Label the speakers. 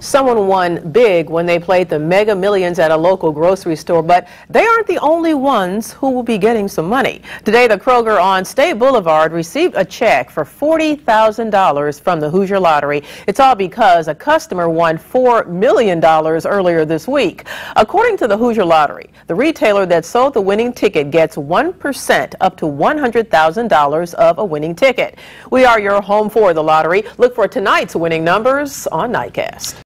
Speaker 1: Someone won big when they played the Mega Millions at a local grocery store, but they aren't the only ones who will be getting some money. Today, the Kroger on State Boulevard received a check for $40,000 from the Hoosier Lottery. It's all because a customer won $4 million earlier this week. According to the Hoosier Lottery, the retailer that sold the winning ticket gets 1% up to $100,000 of a winning ticket. We are your home for the lottery. Look for tonight's winning numbers on Nightcast.